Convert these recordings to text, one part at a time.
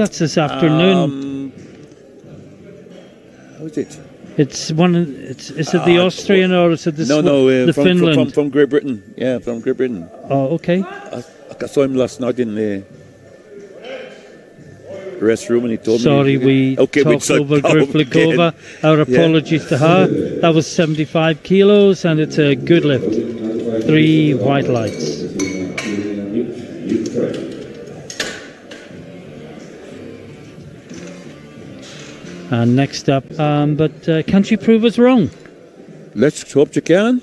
that's this afternoon. Um, how is it? it's one. of- It's is it the Ah, Austrian or is it the no, no, uh, the from, Finland? From, from Great Britain. Yeah, from Great Britain. oh, okay. I, I saw him last night in the restroom, and he told Sorry, me. we okay, we talked over Griflikova. Our Yeah. apologies to her. That was 75 kilos, and it's a good lift. Three white lights. And next up, um, but uh, can she prove us wrong? Let's hope you can.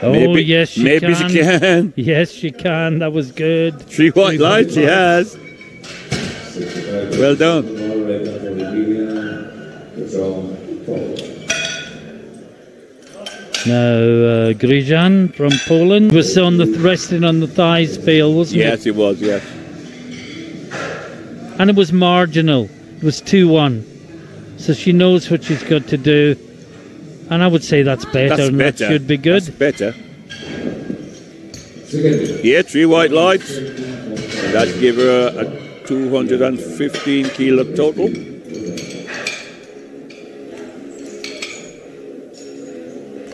Oh, Maybe- yes, she maybe can. she can. Yes, she can. That was good. Three white lights she has. Well done. Now, uh, Grijan from Poland was on the resting on the thighs fail, wasn't it? Yes, it was, yes. And it was marginal. It was 2 1. So she knows what she's got to do. And I would say that's better, That's and better. that should be good. That's better. Yeah, three white lights. That give her a, a 215 kilo total.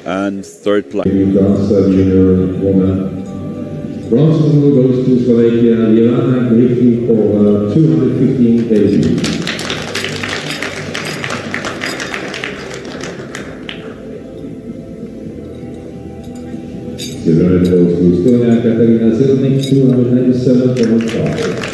And third place. Bronze medal goes to Slovakia, Jelena Griflikova, 215 kg. Silver medal goes to Estonia, Katarina Zilnik, 297.5.